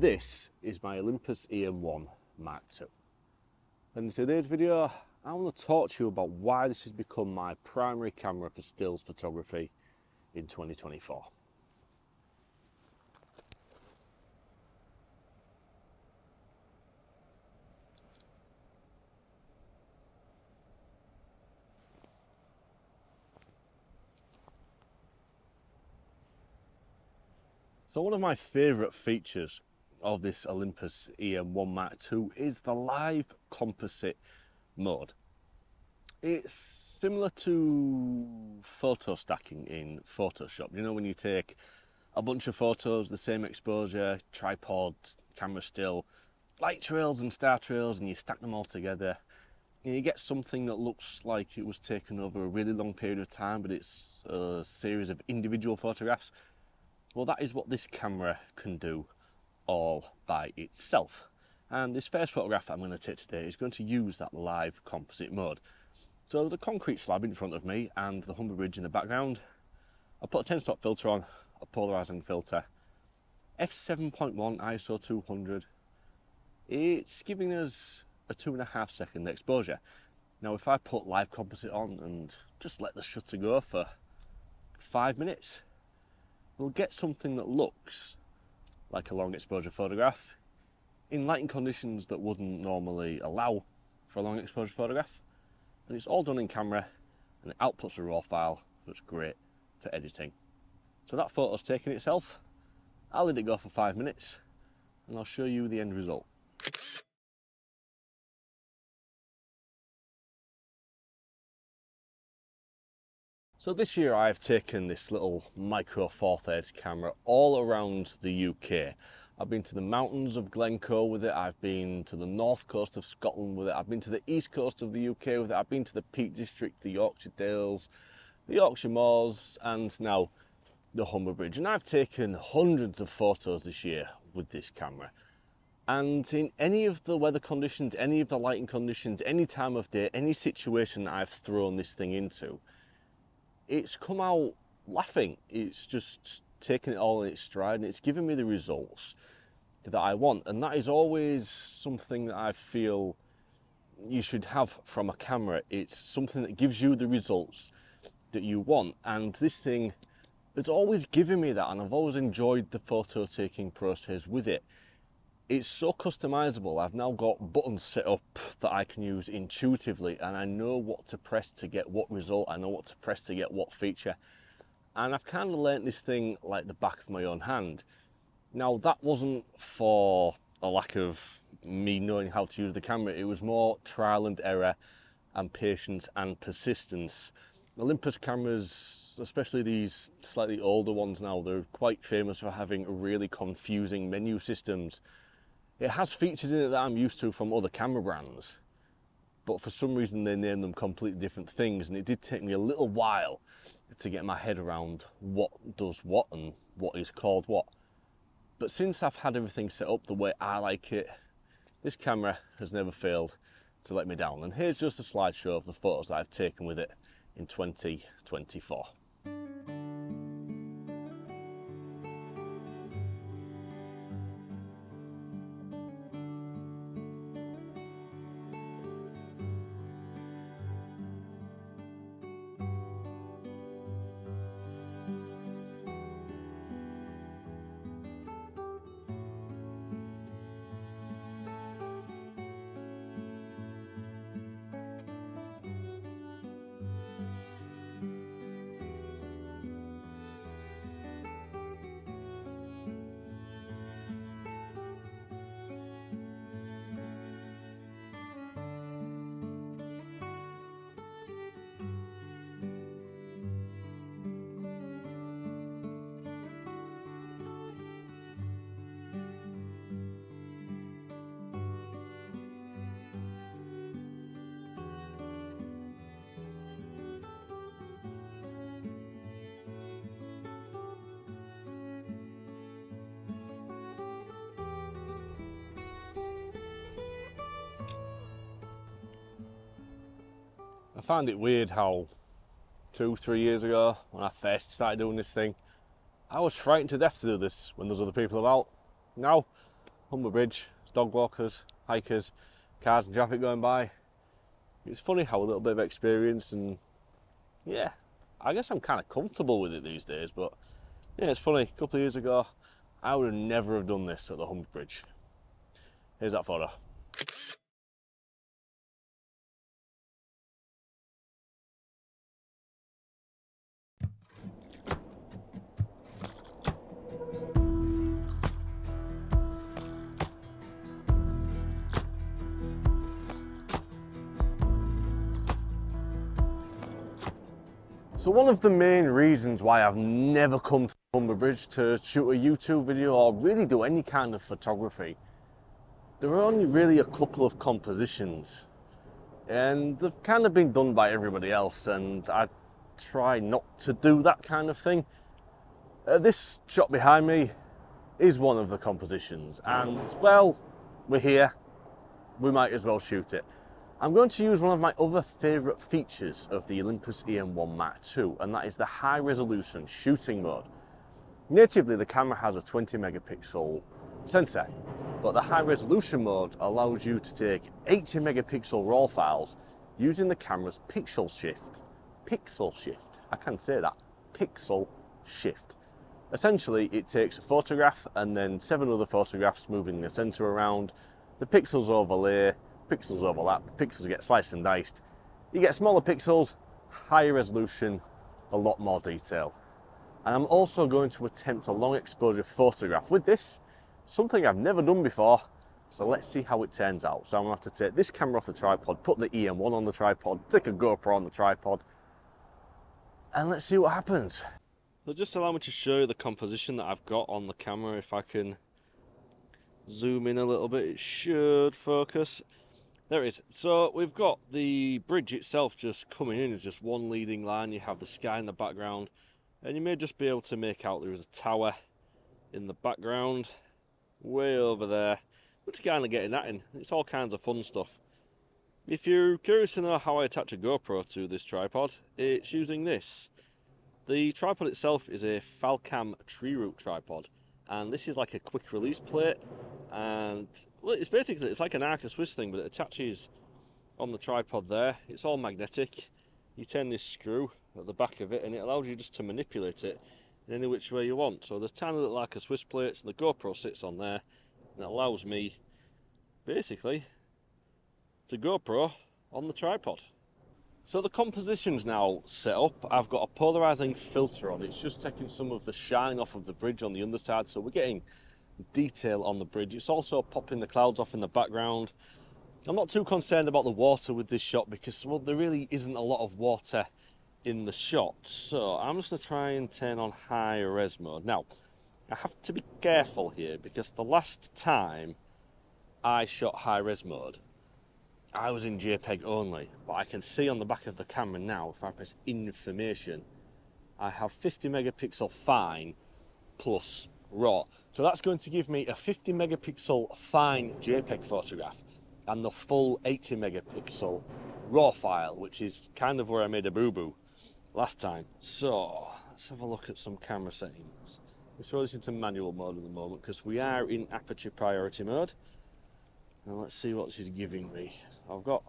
This is my Olympus EM1 Mark II. And in today's video, I want to talk to you about why this has become my primary camera for stills photography in 2024. So one of my favourite features of this Olympus EM1 Mark II is the live composite mode. It's similar to photo stacking in Photoshop. You know when you take a bunch of photos, the same exposure, tripod, camera still, light trails and star trails and you stack them all together and you get something that looks like it was taken over a really long period of time but it's a series of individual photographs well, that is what this camera can do all by itself. And this first photograph I'm going to take today is going to use that live composite mode. So there's a concrete slab in front of me and the Humber Bridge in the background. I put a 10 stop filter on, a polarizing filter, f7.1 ISO 200. It's giving us a two and a half second exposure. Now if I put live composite on and just let the shutter go for five minutes, we'll get something that looks like a long exposure photograph in lighting conditions that wouldn't normally allow for a long exposure photograph. And it's all done in camera and it outputs a raw file, it's great for editing. So that photo's taken itself. I'll let it go for five minutes and I'll show you the end result. So this year I've taken this little micro four thirds camera all around the UK. I've been to the mountains of Glencoe with it, I've been to the north coast of Scotland with it, I've been to the east coast of the UK with it, I've been to the Peak District, the Yorkshire Dales, the Yorkshire Moors and now the Humber Bridge. And I've taken hundreds of photos this year with this camera. And in any of the weather conditions, any of the lighting conditions, any time of day, any situation that I've thrown this thing into, it's come out laughing. It's just taken it all in its stride and it's given me the results that I want. And that is always something that I feel you should have from a camera. It's something that gives you the results that you want. And this thing has always given me that and I've always enjoyed the photo taking process with it it's so customizable. I've now got buttons set up that I can use intuitively and I know what to press to get what result. I know what to press to get what feature. And I've kind of learnt this thing like the back of my own hand. Now that wasn't for a lack of me knowing how to use the camera. It was more trial and error and patience and persistence. Olympus cameras, especially these slightly older ones now, they're quite famous for having really confusing menu systems it has features in it that I'm used to from other camera brands, but for some reason they name them completely different things, and it did take me a little while to get my head around what does what and what is called what. But since I've had everything set up the way I like it, this camera has never failed to let me down. And here's just a slideshow of the photos that I've taken with it in 2024. I found it weird how two, three years ago, when I first started doing this thing, I was frightened to death to do this when there's other people about. Now, Humber Bridge, dog walkers, hikers, cars and traffic going by. It's funny how a little bit of experience and yeah, I guess I'm kind of comfortable with it these days, but yeah, it's funny. A couple of years ago, I would have never have done this at the Humber Bridge. Here's that photo. So one of the main reasons why I've never come to Humber Bridge to shoot a YouTube video or really do any kind of photography, there are only really a couple of compositions and they've kind of been done by everybody else and I try not to do that kind of thing. Uh, this shot behind me is one of the compositions and well, we're here, we might as well shoot it. I'm going to use one of my other favourite features of the Olympus EM1 Mark II, and that is the high resolution shooting mode. Natively, the camera has a 20 megapixel sensor, but the high resolution mode allows you to take 80 megapixel RAW files using the camera's pixel shift. Pixel shift, I can't say that, pixel shift. Essentially, it takes a photograph and then seven other photographs moving the sensor around, the pixels overlay, pixels overlap, the pixels get sliced and diced. You get smaller pixels, higher resolution, a lot more detail. And I'm also going to attempt a long exposure photograph with this, something I've never done before. So let's see how it turns out. So I'm gonna have to take this camera off the tripod, put the EM1 on the tripod, take a GoPro on the tripod, and let's see what happens. So just allow me to show you the composition that I've got on the camera. If I can zoom in a little bit, it should focus. There it is. So we've got the bridge itself just coming in as just one leading line. You have the sky in the background, and you may just be able to make out there is a tower in the background, way over there. Which kind of getting that in. It's all kinds of fun stuff. If you're curious to know how I attach a GoPro to this tripod, it's using this. The tripod itself is a Falcam tree root tripod, and this is like a quick release plate and well, it's basically it's like an Arca Swiss thing, but it attaches on the tripod there. It's all magnetic. You turn this screw at the back of it, and it allows you just to manipulate it in any which way you want. So there's tiny little Arca Swiss plates, and the GoPro sits on there, and it allows me basically to GoPro on the tripod. So the composition's now set up. I've got a polarizing filter on. It's just taking some of the shine off of the bridge on the underside. So we're getting detail on the bridge. It's also popping the clouds off in the background. I'm not too concerned about the water with this shot because well, there really isn't a lot of water in the shot. So I'm just to try and turn on high res mode. Now, I have to be careful here because the last time I shot high res mode, I was in JPEG only. But I can see on the back of the camera now, if I press information, I have 50 megapixel fine plus RAW. So that's going to give me a 50 megapixel fine JPEG photograph and the full 80 megapixel RAW file, which is kind of where I made a boo-boo last time. So let's have a look at some camera settings. Let's throw this into manual mode at the moment because we are in aperture priority mode. And let's see what she's giving me. I've got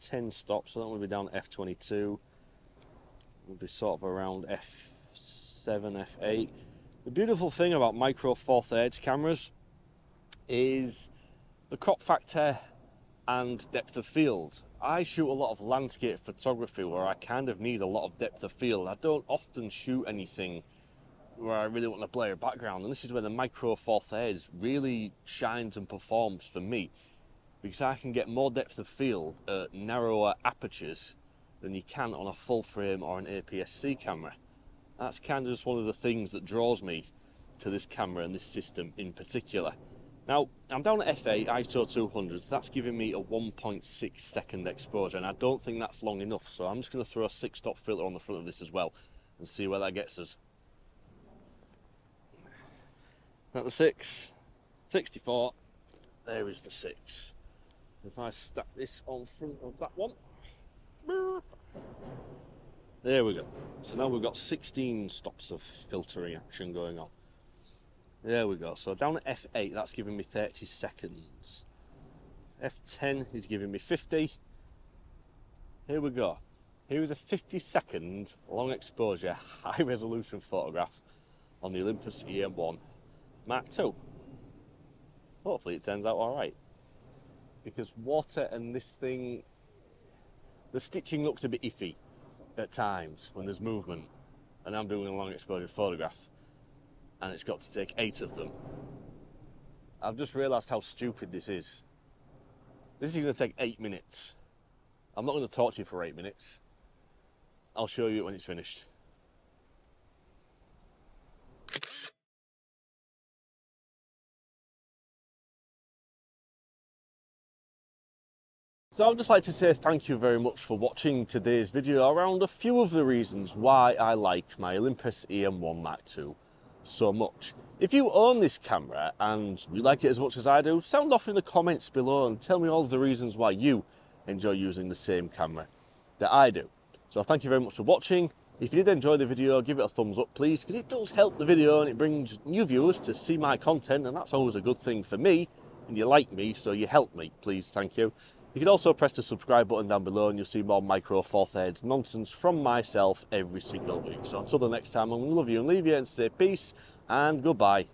10 stops, so that will be down f22. We'll be sort of around f7, f8. The beautiful thing about micro four thirds cameras is the crop factor and depth of field. I shoot a lot of landscape photography where I kind of need a lot of depth of field. I don't often shoot anything where I really want to blur a background, and this is where the micro four thirds really shines and performs for me because I can get more depth of field at narrower apertures than you can on a full frame or an APS-C camera that's kind of just one of the things that draws me to this camera and this system in particular. Now, I'm down at f8 ISO 200, so that's giving me a 1.6 second exposure, and I don't think that's long enough, so I'm just going to throw a 6 stop filter on the front of this as well and see where that gets us. At the 6, 64, there is the 6. If I stack this on front of that one, there we go. So now we've got 16 stops of filtering action going on. There we go. So down at F8, that's giving me 30 seconds. F10 is giving me 50. Here we go. Here is a 50 second long exposure high resolution photograph on the Olympus EM1 Mark II. Hopefully it turns out alright. Because water and this thing, the stitching looks a bit iffy at times when there's movement. And I'm doing a long exposure photograph and it's got to take eight of them. I've just realised how stupid this is. This is going to take eight minutes. I'm not going to talk to you for eight minutes. I'll show you it when it's finished. So I'd just like to say thank you very much for watching today's video around a few of the reasons why I like my Olympus EM1 Mark II so much. If you own this camera and you like it as much as I do, sound off in the comments below and tell me all the reasons why you enjoy using the same camera that I do. So thank you very much for watching. If you did enjoy the video, give it a thumbs up please, because it does help the video and it brings new viewers to see my content and that's always a good thing for me. And you like me, so you help me, please, thank you. You can also press the subscribe button down below and you'll see more micro four thirds nonsense from myself every single week. So until the next time, I'm going to love you and leave you and say peace and goodbye.